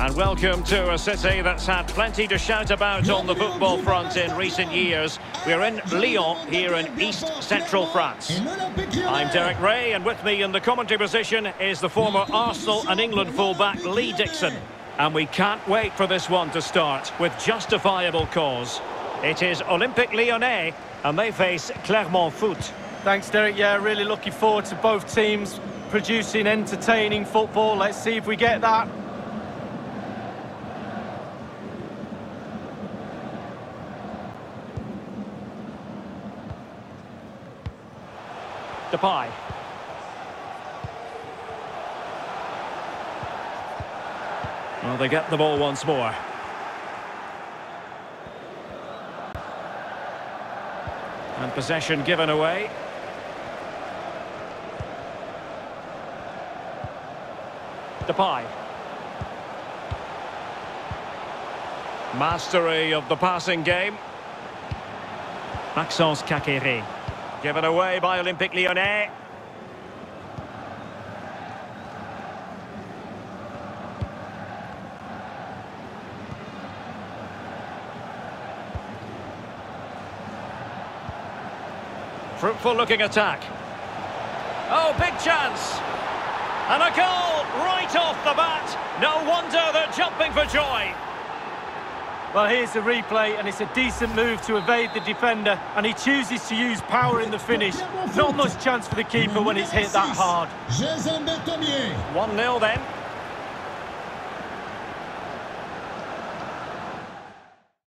And welcome to a city that's had plenty to shout about on the football front in recent years. We're in Lyon, here in East Central France. I'm Derek Ray, and with me in the commentary position is the former Arsenal and England fullback Lee Dixon. And we can't wait for this one to start with justifiable cause. It is Olympique Lyonnais, and they face Clermont Foot. Thanks, Derek. Yeah, really looking forward to both teams producing entertaining football. Let's see if we get that. Depay. Well, they get the ball once more. And possession given away. Depay. Mastery of the passing game. Maxence Caqueret. Given away by Olympique Lyonnais. Fruitful looking attack. Oh, big chance. And a goal right off the bat. No wonder they're jumping for joy. Well, here's the replay, and it's a decent move to evade the defender, and he chooses to use power in the finish. Not much chance for the keeper when it's hit that hard. 1-0 then.